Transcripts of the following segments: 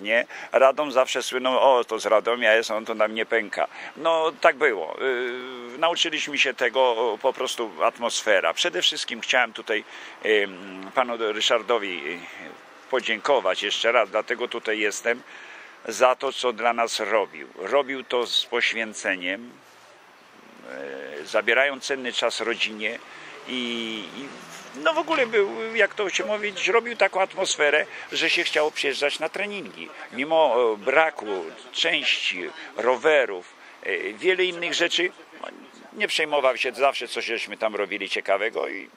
nie? Radom zawsze słyną, o to z Radomia jest, on to nam nie pęka. No tak było. Yy, nauczyliśmy się tego po prostu atmosfera. Przede wszystkim chciałem tutaj yy, panu Ryszardowi yy, podziękować jeszcze raz, dlatego tutaj jestem, za to, co dla nas robił. Robił to z poświęceniem, yy, zabierając cenny czas rodzinie i, i no w ogóle był, jak to się mówić, robił taką atmosferę, że się chciało przyjeżdżać na treningi. Mimo e, braku części, rowerów, e, wiele innych rzeczy, no, nie przejmował się zawsze, coś żeśmy tam robili ciekawego i,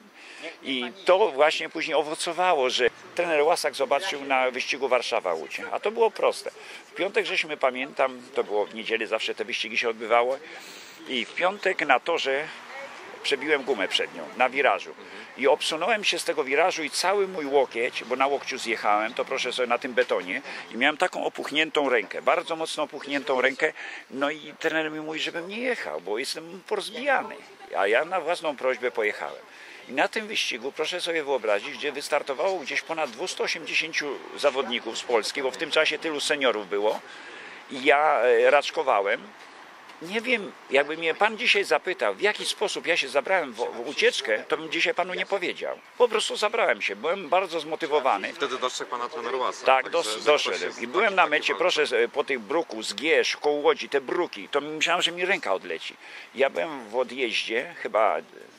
i to właśnie później owocowało, że trener Łasak zobaczył na wyścigu Warszawa-Łódź, a to było proste. W piątek żeśmy, pamiętam, to było w niedzielę, zawsze te wyścigi się odbywały i w piątek na torze przebiłem gumę przednią na wirażu. I obsunąłem się z tego wirażu i cały mój łokieć, bo na łokciu zjechałem, to proszę sobie na tym betonie i miałem taką opuchniętą rękę, bardzo mocno opuchniętą rękę, no i trener mi mówi, żebym nie jechał, bo jestem porozbijany, a ja na własną prośbę pojechałem. I na tym wyścigu, proszę sobie wyobrazić, gdzie wystartowało gdzieś ponad 280 zawodników z Polski, bo w tym czasie tylu seniorów było, i ja e, raczkowałem, nie wiem, jakby mnie pan dzisiaj zapytał, w jaki sposób ja się zabrałem w, w ucieczkę, to bym dzisiaj panu nie powiedział. Po prostu zabrałem się, byłem bardzo zmotywowany. Wtedy dostrzegł pana trener Łasa. Tak, dos, doszedłem. I byłem na mecie, proszę, e, po tych bruku, z Gierz, koło Łodzi, te bruki, to myślałem, że mi ręka odleci. Ja byłem w odjeździe, chyba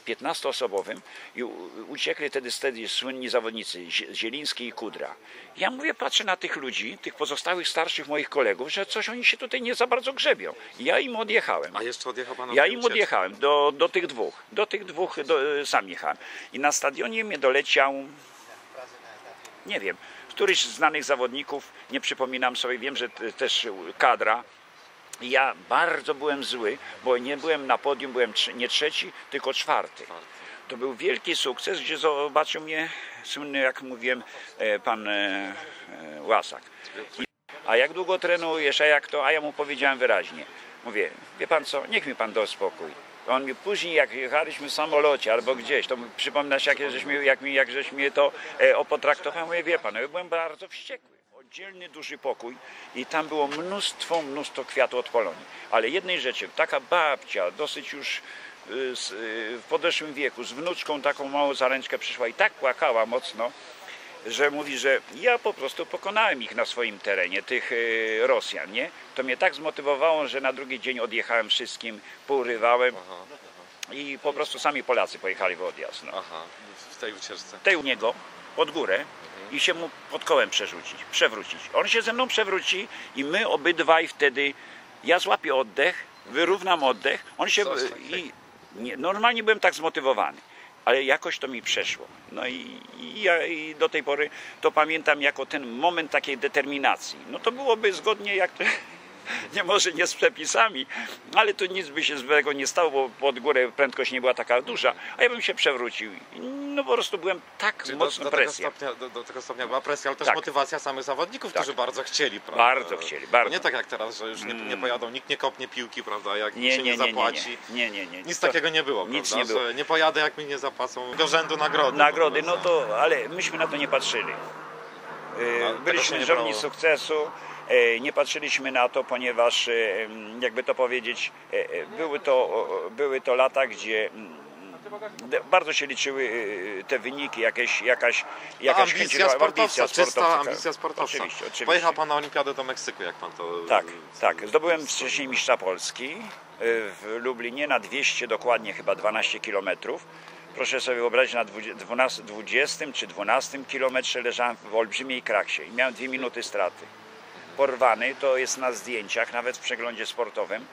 15-osobowym i uciekli wtedy, wtedy słynni zawodnicy, Zie- Zieliński i Kudra. Ja mówię, patrzę na tych ludzi, tych pozostałych starszych moich kolegów, że coś oni się tutaj nie za bardzo grzebią. Ja im odjechałem. A jeszcze odjechał pan Ja im odjechałem, do, do tych dwóch. Do tych dwóch do, sam jechałem. I na stadionie mnie doleciał, nie wiem, któryś z znanych zawodników, nie przypominam sobie, wiem, że też kadra. Ja bardzo byłem zły, bo nie byłem na podium, byłem nie trzeci, tylko czwarty. To był wielki sukces, gdzie zobaczył mnie słynny, jak mówiłem, e, pan e, e, Łasak. A jak długo trenujesz, a jak to? A ja mu powiedziałem wyraźnie. Mówię, wie pan co, niech mi pan da spokój. On mi później, jak jechaliśmy w samolocie albo gdzieś, to mi przypominasz, jak żeśmy, jak mi, jak żeś mnie to e, opotraktował. Mówię, wie pan, ja byłem bardzo wściekły. Oddzielny, duży pokój i tam było mnóstwo, mnóstwo kwiatów od Polonii. Ale jednej rzeczy, taka babcia, dosyć już y, z, y, w podeszłym wieku, z wnuczką taką małą zaręczkę przyszła i tak płakała mocno, że mówi, że ja po prostu pokonałem ich na swoim terenie, tych y, Rosjan, nie? To mnie tak zmotywowało, że na drugi dzień odjechałem wszystkim, pourywałem Aha, i po prostu sami Polacy pojechali w odjazd. No. aha, w tej ucieczce. Tej u niego pod górę i się mu pod kołem przerzucić, przewrócić. On się ze mną przewróci i my obydwaj wtedy, ja złapię oddech, wyrównam oddech, on się Coś i nie, normalnie byłem tak zmotywowany. Ale jakoś to mi przeszło. No i, i ja i do tej pory to pamiętam jako ten moment takiej determinacji. No to byłoby zgodnie jak nie może nie z przepisami, ale tu nic by się złego nie stało, bo pod górę prędkość nie była taka duża, a ja bym się przewrócił. No po prostu byłem tak Czyli do, mocno do, tego presja. stopnia, do, do tego stopnia była presja, ale też Tak. motywacja samych zawodników, Tak. którzy bardzo chcieli, prawda? Bardzo chcieli, bardzo. Nie tak jak teraz, że już nie, nie pojadą, nikt nie kopnie piłki, prawda, jak Nie, się nie, nie, zapłaci. nie, nie, nie. Nic To- takiego nie było, nic prawda? nie było. Że nie pojadę, jak mi nie zapłacą do rzędu nagrody. Nagrody, no to, ale myśmy na to nie patrzyli. Tego się Byliśmy brało. sukcesu, nie patrzyliśmy na to, ponieważ, yy, jakby to powiedzieć, yy, były to, były to lata, gdzie bardzo się liczyły te wyniki, jakieś, jakaś, jakaś ambicja sportowca, ambicja czysta sportowca. ambicja sportowca. Oczywiście, oczywiście. Pojechał pan na olimpiadę do Meksyku, jak pan to... Tak, tak. Zdobyłem wcześniej mistrza Polski w Lublinie na 200 dokładnie chyba 12 kilometrów. Proszę sobie wyobrazić, na 20, 12, 20 czy 12 kilometrze leżałem w olbrzymiej kraksie i miałem dwie minuty straty. Porwany, to jest na zdjęciach, nawet w przeglądzie sportowym,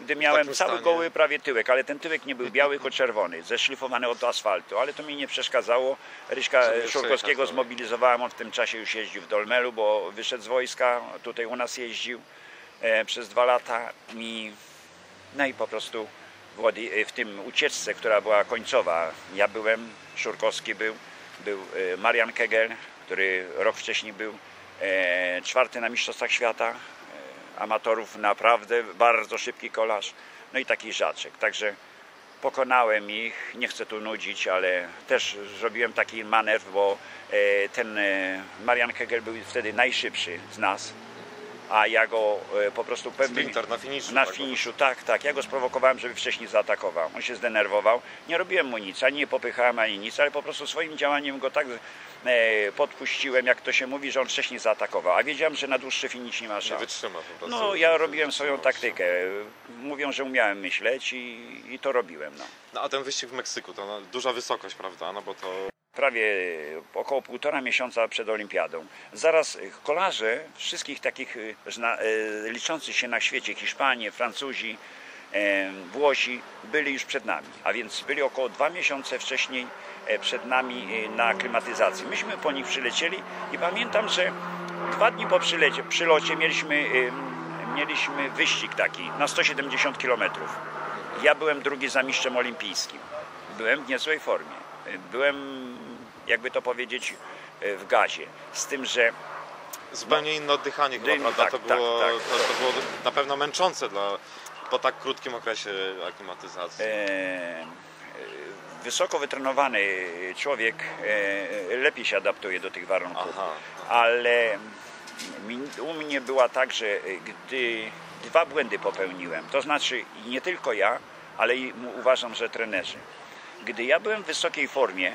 gdy miałem cały goły prawie tyłek, ale ten tyłek nie był biały, tylko czerwony, zeszlifowany od asfaltu, ale to mi nie przeszkadzało. Ryśka Szurkowskiego zmobilizowałem, on w tym czasie już jeździł w Dolmelu, bo wyszedł z wojska, tutaj u nas jeździł e, przez dwa lata i no i po prostu w, Łodzi- w tym ucieczce, która była końcowa, ja byłem, Szurkowski był, był e, Marian Kegel, który rok wcześniej był e, czwarty na Mistrzostwach Świata e, amatorów, naprawdę bardzo szybki kolarz, no i taki Żaczek, także pokonałem ich, nie chcę tu nudzić, ale też zrobiłem taki manewr, bo e, ten e, Marian Kegel był wtedy najszybszy z nas, a ja go e, po prostu pewnym... Sprinter na finiszu. Na tak? finiszu, tak, tak. Ja go sprowokowałem, żeby wcześniej zaatakował. On się zdenerwował. Nie robiłem mu nic, ani nie popychałem, ani nic, ale po prostu swoim działaniem go tak e, podpuściłem, jak to się mówi, że on wcześniej zaatakował. A wiedziałem, że na dłuższy finish nie ma Nie szans. wytrzyma po prostu. No, ja robiłem swoją taktykę. Mówią, że umiałem myśleć i, i to robiłem. No. No a ten wyścig w Meksyku, to no, duża wysokość, prawda? No bo to prawie około półtora miesiąca przed olimpiadą. Zaraz kolarze wszystkich takich y, y, liczących się na świecie, Hiszpanie, Francuzi, Włosi, byli już przed nami. A więc byli około dwa miesiące wcześniej e, przed nami y, na aklimatyzacji. Myśmy po nich przylecieli i pamiętam, że dwa dni po przylecie, przylocie mieliśmy, y, mieliśmy wyścig taki na 170 kilometrów. Ja byłem drugi za mistrzem olimpijskim. Byłem w niezłej formie. Byłem, jakby to powiedzieć, w gazie. Z tym, że zupełnie inne oddychanie chyba, prawda? tak, to, tak, było, tak. To, to było na pewno męczące dla, po tak krótkim okresie aklimatyzacji. e, e, wysoko wytrenowany człowiek e, lepiej się adaptuje do tych warunków. Aha. Ale mi- u mnie była tak, że gdy dwa błędy popełniłem, to znaczy nie tylko ja, ale i uważam, że trenerzy. Gdy ja byłem w wysokiej formie,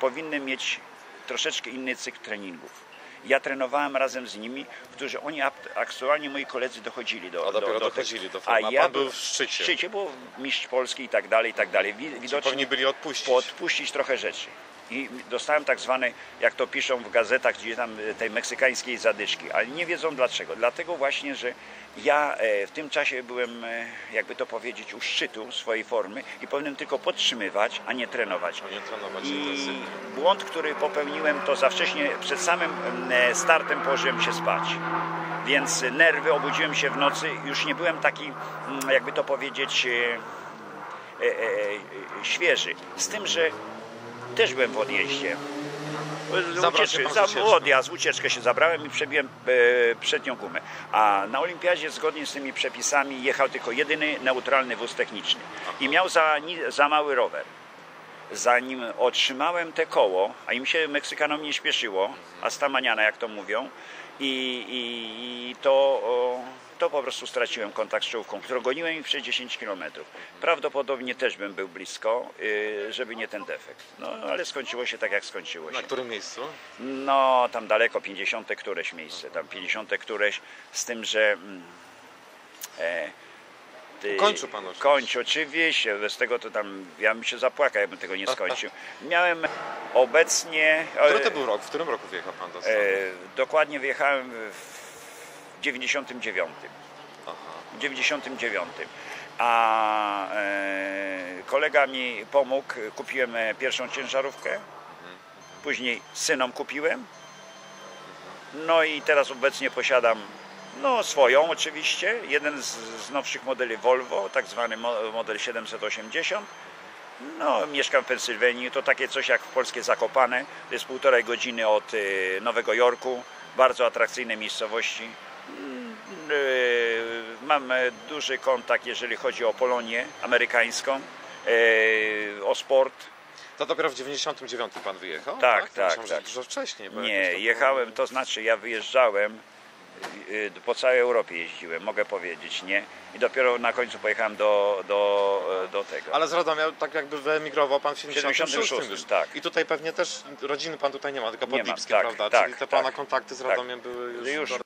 powinny mieć troszeczkę inny cykl treningów. Ja trenowałem razem z nimi, którzy oni aktualnie moi koledzy dochodzili do A dopiero do, do dochodzili do a formy, a ja był w szczycie. W szczycie, bo mistrz Polski i tak dalej, i tak dalej. Czyli Widocznie powinni byli odpuścić. podpuścić trochę rzeczy. I dostałem tak zwane, jak to piszą w gazetach, gdzie tam e, tej meksykańskiej zadyszki, ale nie wiedzą dlaczego. Dlatego właśnie, że ja e, w tym czasie byłem, e, jakby to powiedzieć, u szczytu swojej formy i powinienem tylko podtrzymywać, a nie trenować. A nie trenować I błąd, który popełniłem, to za wcześnie, przed samym startem położyłem się spać. Więc nerwy, obudziłem się w nocy, już nie byłem taki, jakby to powiedzieć, świeży. Z tym, że też byłem w odjeździe. Ucieczkę, za, odjazd, ucieczkę się zabrałem i przebiłem e, przednią gumę. A na olimpiadzie zgodnie z tymi przepisami jechał tylko jedyny neutralny wóz techniczny. I miał za, za mały rower. Zanim otrzymałem te koło, a im się Meksykanom nie śpieszyło, a stamaniana jak to mówią, i, i, i to, to po prostu straciłem kontakt z czołówką, którą goniłem im przez 10 km. Prawdopodobnie też bym był blisko, y, żeby nie ten defekt. No ale skończyło się tak, jak skończyło się. Na którym miejscu? No, tam daleko, 50 któreś miejsce, tam 50 któreś, z tym, że... mm, E, ty- Kończył pan oczywiście. Kończy, oczywiście, bez tego to tam, ja bym się zapłakał, jakbym tego nie skończył. Miałem obecnie... Który e, to był rok? W którym roku wyjechał pan do e? Dokładnie wyjechałem w 99. Aha. W 99. A e, kolega mi pomógł, kupiłem e, pierwszą ciężarówkę, później synom kupiłem. No i teraz obecnie posiadam no, swoją oczywiście, jeden z, z nowszych modeli Volvo, tak zwany mo- model 780. No, mieszkam w Pensylwanii, to takie coś jak polskie Zakopane, to jest półtorej godziny od y, Nowego Jorku, bardzo atrakcyjne miejscowości. Y, Mam e, duży kontakt, jeżeli chodzi o Polonię amerykańską, e, o sport. To dopiero w 99 pan wyjechał? Tak, tak, Myślałem, że tak. dużo wcześniej. Nie, jechałem, to znaczy ja wyjeżdżałem, po całej Europie jeździłem, mogę powiedzieć, nie? I dopiero na końcu pojechałem do, do, do tego. Ale z Radomia tak jakby wyemigrował pan w 76 76, już. tak. I tutaj pewnie też rodziny pan tutaj nie ma, tylko Nie ma, Podlipskie, tak, prawda? tak, Czyli te tak. pana kontakty z Tak. Radomiem były już, Już